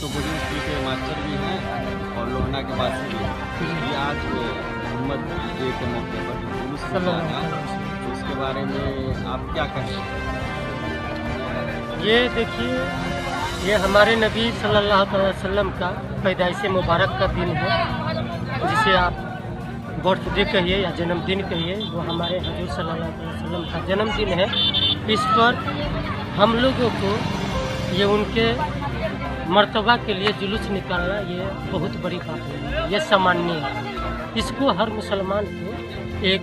तो बुज़ुर्ग स्कूल के मास्टर भी हैं और लोहना के वासी भी हैं। ये आज मोहम्मद डे के मौके पर तो उसके बारे में आप क्या कहें? ये देखिए ये हमारे नबी सल्लल्लाहु अलैहि वसल्लम का पैदाइश मुबारक का दिन है जिसे आप बर्थडे कहिए या जन्मदिन कहिए वो हमारे हजूर सल्लल्लाहु अलैहि वसल्लम का जन्मदिन है। इस पर हम लोगों को ये उनके मर्तबा के लिए जुलूस निकालना ये बहुत बड़ी बात है। ये सामान्य है। इसको हर मुसलमान को एक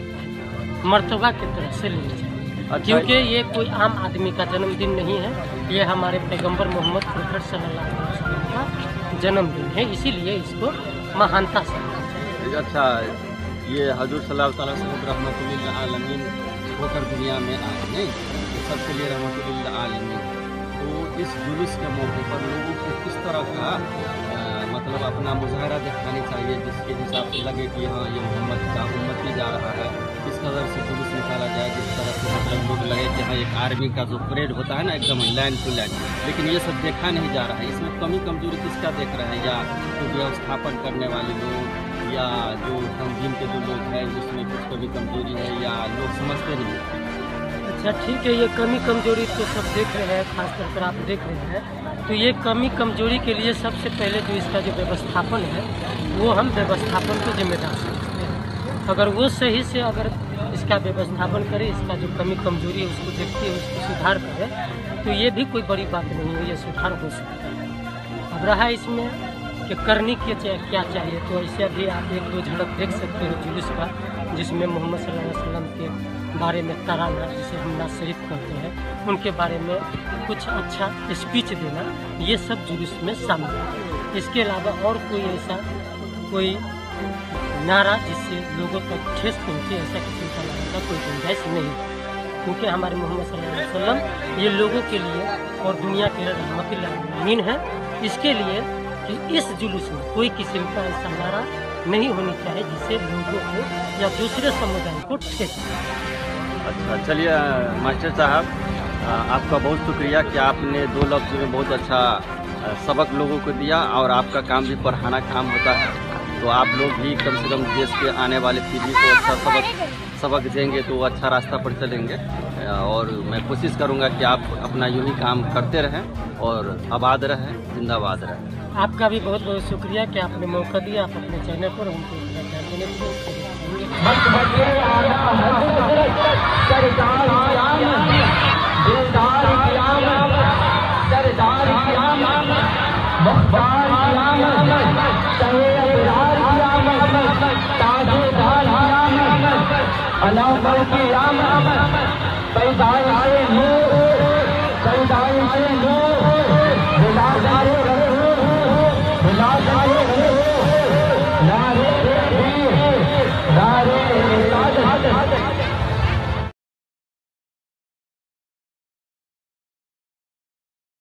मर्तबा की तरह से लेना चाहिए। अच्छा। क्योंकि ये कोई आम आदमी का जन्मदिन नहीं है। ये हमारे पैगंबर मोहम्मद प्रोफेट सल्लल्लाहु का जन्मदिन है। इसीलिए इसको महानता से चाहिए। अच्छा ये हजूर वसल्लम होकर दुनिया में आए नहीं सबके लिए रहमतुल्लिल आलमीन। तो इस जुलूस के मौके पर लोगों को किस तरह का मतलब अपना मुजाहरा दिखानी चाहिए, जिसके हिसाब से लगे कि हाँ ये मोहम्मद का, उम्मत ही जा रहा है। किस कदर से जुलूस निकाला जाए, जिस तरह से मतलब लोग लगे कि हाँ एक आर्मी का जो परेड होता है ना, एकदम लाइन टू लाइन लेकिन ये सब देखा नहीं जा रहा है। इसमें कमी कमज़ोरी किसका देख रहे हैं? या तो व्यवस्थापन करने वाले लोग, या जो तंजीम के जो लोग हैं उसमें कुछ कमी कमज़ोरी है, या लोग समझते नहीं। अच्छा ठीक है, ये कमी कमज़ोरी तो सब देख रहे हैं खासतौर पर आप देख रहे हैं तो ये कमी कमज़ोरी के लिए सबसे पहले जो इसका जो व्यवस्थापन है, वो हम व्यवस्थापन को जिम्मेदार समझते हैं। अगर वो सही से अगर इसका व्यवस्थापन करे, इसका जो कमी कमज़ोरी है, उसको देखते हुए उसको सुधार करे तो ये भी कोई बड़ी बात नहीं है, ये सुधार हो सकता है। अब रहा इसमें कि करने के क्या चाहिए? तो ऐसे भी आप एक दो झड़प देख सकते हो जुलूस का, जिसमें मोहम्मद सल्लल्लाहु अलैहि वसल्लम के बारे में तराना, जिसे हम ना शरीफ कहते हैं, उनके बारे में कुछ अच्छा स्पीच देना, ये सब जुलूस में शामिल है। इसके अलावा और कोई ऐसा, कोई नारा जिससे लोगों तक ठेस पहुँचे, ऐसा किसी का नारा का कोई गुंजाइश नहीं क्योंकि हमारे मोहम्मद सल्लल्लाहु अलैहि वसल्लम ये लोगों के लिए और दुनिया के लिए रहमतुल्लामीन है। इसके लिए कि इस जुलूस में कोई किस्म का ऐसा नारा नहीं होनी चाहिए जिससे लोगों को या दूसरे समुदाय को ठेस अच्छा चलिए मास्टर साहब आपका बहुत शुक्रिया कि आपने दो लफ्ज़ में बहुत अच्छा सबक लोगों को दिया और आपका काम भी पढ़ाना काम होता है। तो आप लोग भी कम से कम देश के आने वाले पीढ़ी को अच्छा सबक सबक देंगे तो वो अच्छा रास्ता पर चलेंगे और मैं कोशिश करूँगा कि आप अपना यूँ ही काम करते रहें और आबाद रहें जिंदाबाद रहें आपका भी बहुत बहुत शुक्रिया कि आपने मौका दिया आप अपने चैनल पर हमको इतना अलाउद्दीन की राम पैदा आए नूर